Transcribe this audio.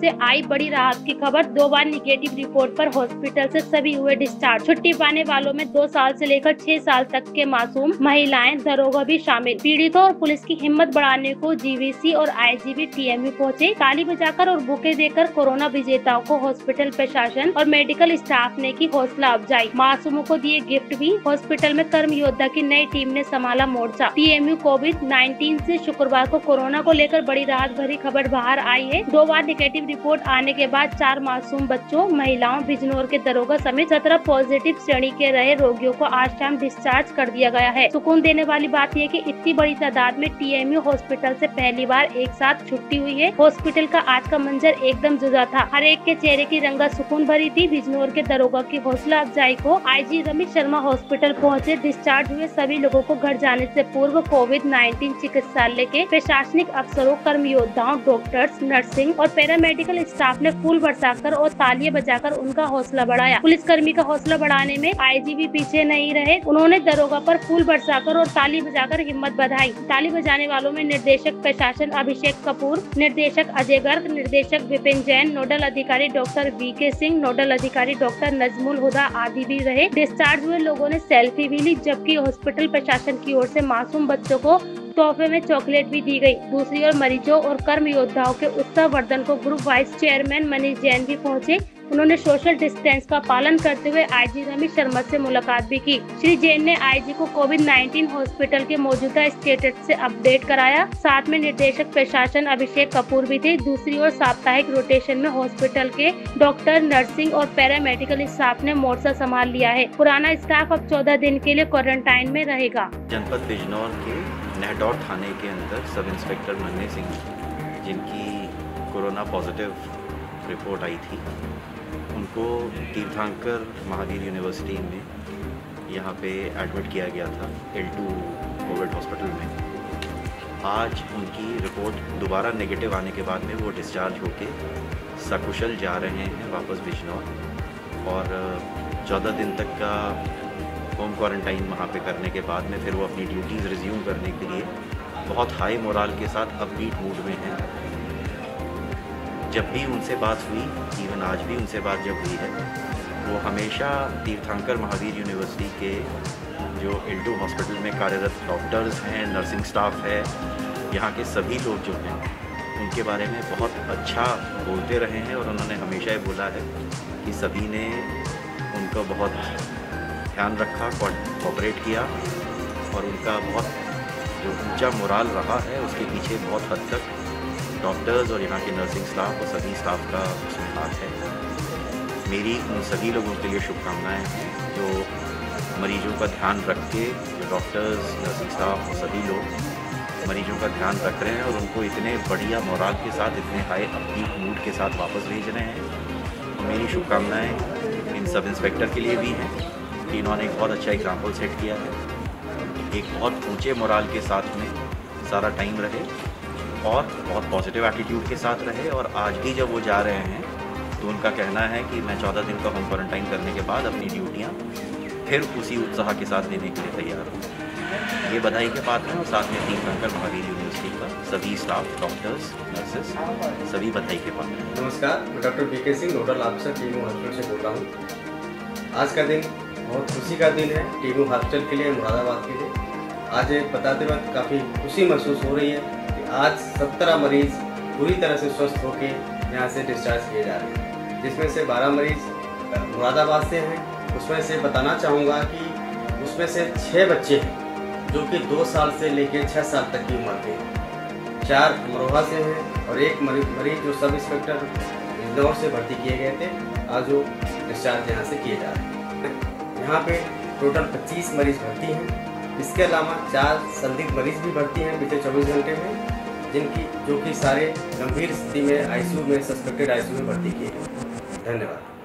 से आई बड़ी राहत की खबर। दो बार निगेटिव रिपोर्ट पर हॉस्पिटल से सभी हुए डिस्चार्ज छुट्टी पाने वालों में दो साल से लेकर छह साल तक के मासूम महिलाएँ दरोगा भी शामिल। पीड़ितों और पुलिस की हिम्मत बढ़ाने को जीवीसी और आईजीबी टीएमयू पहुँचे। ताली बजाकर और बुके देकर कोरोना विजेताओं को हॉस्पिटल प्रशासन और मेडिकल स्टाफ ने की हौसला अफजाई। मासूमों को दिए गिफ्ट भी। हॉस्पिटल में कर्म योद्धा की नई टीम ने संभाला मोर्चा। टीएमयू कोविड 19 से शुक्रवार को कोरोना को लेकर बड़ी राहत भरी खबर बाहर आई है। दो बार निगेटिव रिपोर्ट आने के बाद चार मासूम बच्चों, महिलाओं, बिजनौर के दरोगा समेत सत्रह पॉजिटिव श्रेणी के रहे रोगियों को आज शाम डिस्चार्ज कर दिया गया है। सुकून देने वाली बात यह कि इतनी बड़ी तादाद में टीएमयू हॉस्पिटल से पहली बार एक साथ छुट्टी हुई है। हॉस्पिटल का आज का मंजर एकदम जुदा था। हर एक के चेहरे की रंगा सुकून भरी थी। बिजनौर के दरोगा की हौसला अफजाई को आईजी रमेश शर्मा हॉस्पिटल पहुँचे। डिस्चार्ज हुए सभी लोगों को घर जाने से पूर्व कोविड 19 चिकित्सालय के प्रशासनिक अफसरों कर्म योद्धाओं डॉक्टर्स नर्सिंग और पैरामेडिकल स्टाफ ने फूल बरसाकर और तालियाँ बजाकर उनका हौसला बढ़ाया। पुलिस कर्मी का हौसला बढ़ाने में आईजी भी पीछे नहीं रहे। उन्होंने दरोगा पर फूल बरसाकर और ताली बजाकर हिम्मत बधाई। ताली बजाने वालों में निर्देशक प्रशासन अभिषेक कपूर, निर्देशक अजय गर्ग, निर्देशक विपिन जैन, नोडल अधिकारी doctor V K Singh, nodal अधिकारी डॉक्टर नजमुल हुदा आदि भी रहे। डिस्चार्ज हुए लोगों ने सेल्फी भी ली, जबकि हॉस्पिटल प्रशासन की ओर से मासूम बच्चों को तोहफे में चॉकलेट भी दी गई। दूसरी ओर मरीजों और कर्म योद्धाओं के उत्सव वर्धन को group vice chairman Manish Jain भी पहुँचे। उन्होंने सोशल डिस्टेंस का पालन करते हुए आईजी रमेश शर्मा से मुलाकात भी की। श्री जैन ने आईजी को कोविड 19 हॉस्पिटल के मौजूदा स्टेटस से अपडेट कराया। साथ में निर्देशक प्रशासन अभिषेक कपूर भी थे। दूसरी ओर साप्ताहिक रोटेशन में हॉस्पिटल के डॉक्टर, नर्सिंग और पैरामेडिकल स्टाफ ने मोर्चा संभाल लिया है। पुराना स्टाफ अब चौदह दिन के लिए क्वारंटाइन में रहेगा। जनपद बिजनौर के नहडौर थाने के अंदर सब इंस्पेक्टर मन्ने सिंह जिनकी कोरोना पॉजिटिव रिपोर्ट आई थी, उनको तीर्थांकर महावीर यूनिवर्सिटी में यहाँ पे एडमिट किया गया था एल टू कोविड हॉस्पिटल में। आज उनकी रिपोर्ट दोबारा नेगेटिव आने के बाद में वो डिस्चार्ज होके सकुशल जा रहे हैं वापस बिजनौर और चौदह दिन तक का होम क्वारंटाइन वहाँ पे करने के बाद में फिर वो अपनी ड्यूटीज़ रिज्यूम करने के लिए बहुत हाई मोराल के साथ अपबीट मूड में हैं। जब भी उनसे बात हुई इवन आज भी उनसे बात जब हुई है, वो हमेशा तीर्थांकर महावीर यूनिवर्सिटी के जो एल्टू हॉस्पिटल में कार्यरत डॉक्टर्स हैं नर्सिंग स्टाफ है, यहाँ के सभी लोग जो हैं, उनके बारे में बहुत अच्छा बोलते रहे हैं और उन्होंने हमेशा ये बोला है कि सभी ने उनको बहुत ध्यान रखा कोऑपरेट किया और उनका बहुत जो ऊँचा मोराल रहा है, उसके पीछे बहुत हद तक डॉक्टर्स और यहाँ के नर्सिंग स्टाफ और सभी स्टाफ का उसमें हाथ है। मेरी उन सभी लोगों के लिए शुभकामनाएँ हैं जो मरीजों का ध्यान रख के, जो डॉक्टर्स नर्सिंग स्टाफ और सभी लोग मरीजों का ध्यान रख रहे हैं और उनको इतने बढ़िया मोराल के साथ, इतने हाई अपीट मूड के साथ वापस भेज रहे हैं। मेरी शुभकामनाएँ इन सब इंस्पेक्टर के लिए भी हैं। कि इन्होंने एक बहुत अच्छा एग्ज़ाम्पल सेट किया है। एक बहुत ऊँचे मोराल के साथ में सारा टाइम रहे और बहुत पॉजिटिव एटीट्यूड के साथ रहे और आज भी जब वो जा रहे हैं तो उनका कहना है कि मैं चौदह दिन का होम क्वारंटाइन करने के बाद अपनी ड्यूटियाँ फिर उसी उत्साह के साथ देने के लिए तैयार हूँ। ये बधाई के बात है और साथ में तीन कंकर महावीर यूनिवर्सिटी का सभी स्टाफ डॉक्टर्स नर्सेस सभी बधाई के पात्र हैं। नमस्कार, मैं doctor B K Singh, nodal officer TMU hospital से बोल रहा हूँ। आज का दिन बहुत खुशी का दिन है। टीमू हॉस्पिटल के लिए, मुरादाबाद के लिए। आज बताते वक्त काफ़ी खुशी महसूस हो रही है कि आज सत्रह मरीज़ पूरी तरह से स्वस्थ होकर यहाँ से डिस्चार्ज किए जा रहे हैं। जिसमें से बारह मरीज़ मुरादाबाद से हैं। उसमें से बताना चाहूँगा कि उसमें से छः बच्चे हैं, जो कि दो साल से लेकर छः साल तक की उम्र के चार अमरोहा से हैं और एक मरीज़ जो सब इंस्पेक्टर इंदौर से भर्ती किए गए थे, आज वो डिस्चार्ज यहाँ से किए जा रहे हैं। यहाँ पे टोटल 25 मरीज़ भर्ती हैं। इसके अलावा चार संदिग्ध मरीज़ भी भर्ती हैं बीते 24 घंटे में, जिनकी, जो कि सारे गंभीर स्थिति में आईसीयू में सस्पेक्टेड आईसीयू में भर्ती किए धन्यवाद।